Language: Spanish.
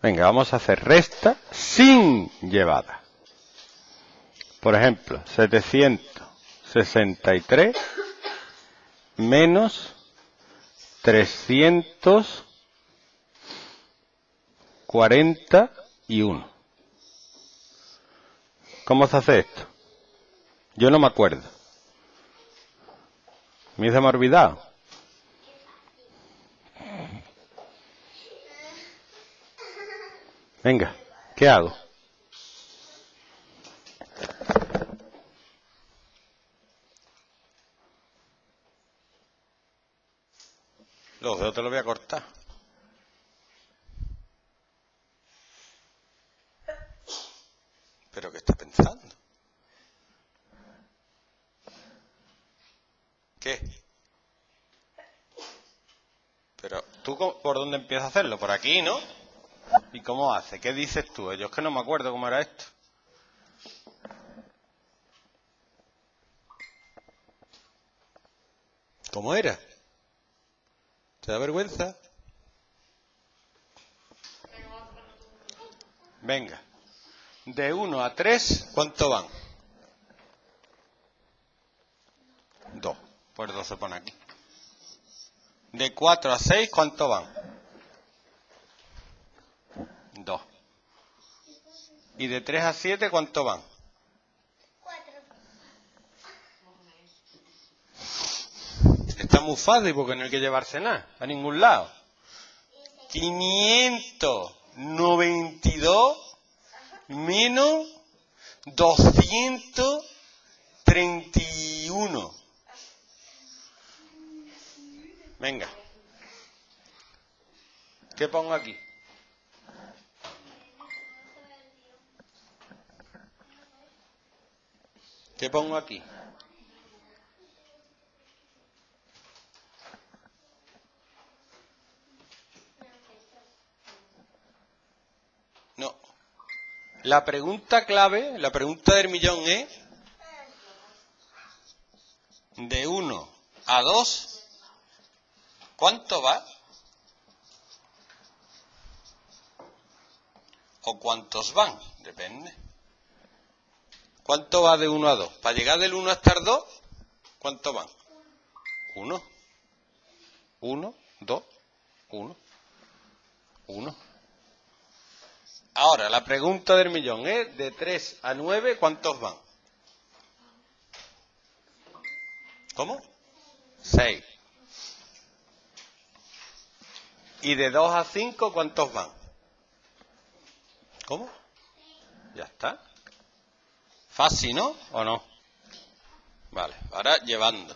Venga, vamos a hacer resta sin llevada. Por ejemplo, 763 menos 341. ¿Cómo se hace esto? Yo no me acuerdo. Me se me ha olvidado. Venga, ¿qué hago? Los dedos te los voy a cortar. ¿Pero qué estás pensando? ¿Qué? Pero tú por dónde empiezas a hacerlo? Por aquí, ¿no? ¿Y cómo hace? ¿Qué dices tú? Yo es que no me acuerdo cómo era esto. ¿Cómo era? ¿Te da vergüenza? Venga. De 1 a 3, ¿cuánto van? 2. Pues 2 se pone aquí. De 4 a 6, ¿cuánto van? 2. ¿Y de 3 a 7 cuánto van? 4. Está muy fácil porque no hay que llevarse nada a ningún lado. 592 menos 231. Venga. ¿Qué pongo aquí? ¿Qué pongo aquí? No. La pregunta clave, la pregunta del millón es de 1 a 2, ¿cuánto va? ¿O cuántos van? Depende. ¿Cuánto va de 1 a 2? Para llegar del 1 hasta el 2, ¿cuánto van? 1. 1, 2, 1. 1. Ahora, la pregunta del millón es, de 3 a 9, ¿cuántos van? ¿Cómo? 6. ¿Y de 2 a 5, cuántos van? ¿Cómo? Ya está. Fácil, ¿no? ¿O no? Vale, ahora llevando.